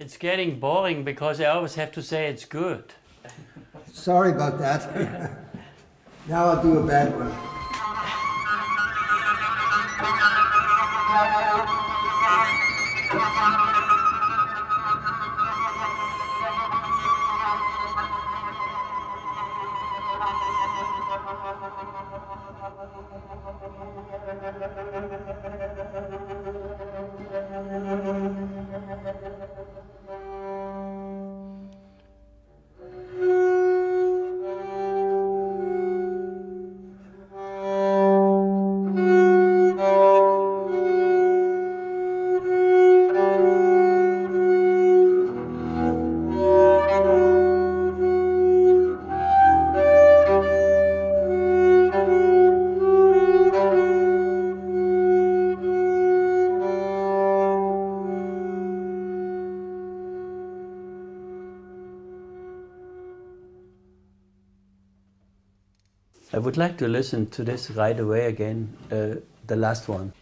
It's getting boring because I always have to say it's good. Sorry about that. now I'll do a bad one. I would like to listen to this right away again, uh, the last one.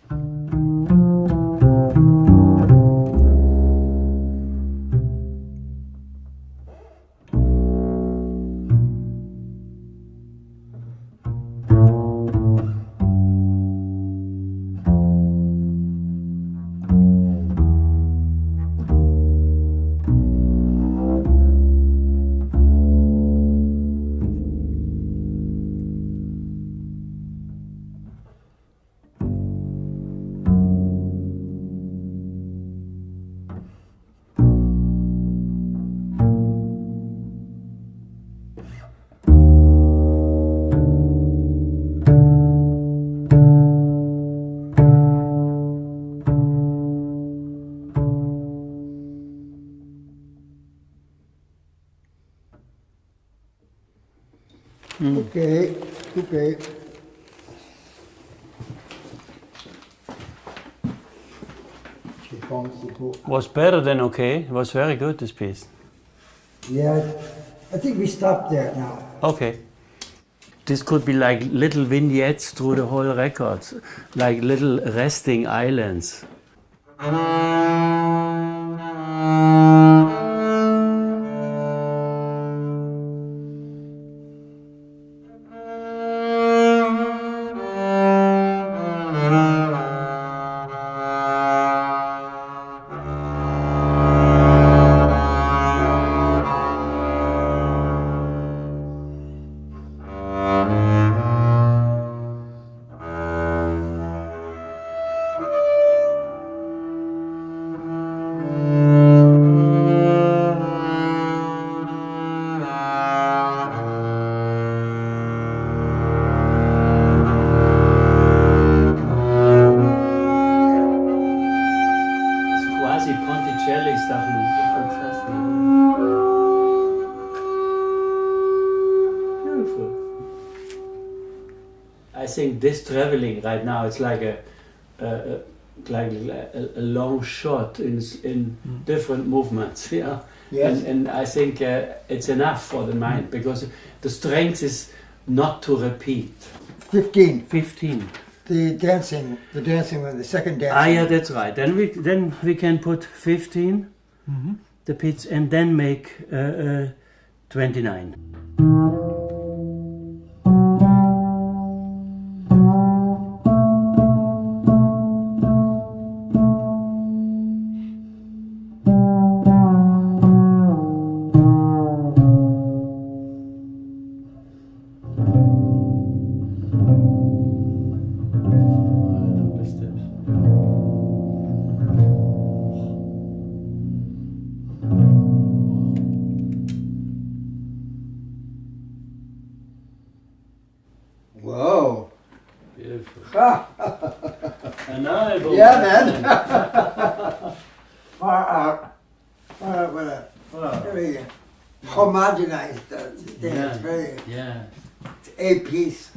Mm. Okay, okay. Je pense qu'il faut- Was better than okay. It was very good, this piece. Yeah, I think we stop there now. Okay. This could be like little vignettes through the whole record, like little resting islands. Ponticelli Sachen, fantastic. Beautiful. I think this traveling right now, it's like a, a, a like a, a long shot in s- in different movements. Yeah. Yes. And, and I think uh, it's enough for the mind because the strength is not to repeat. 15, 15. The dancing, the dancing one, the second dancing. Ah, yeah, that's right. Then we then we can put 15 the pits and then make uh, uh, 29. Beautiful. Ah, An album. yeah, man. Far out. Far out with a Wow. very homogenized uh. Yeah. Very Yeah. a piece.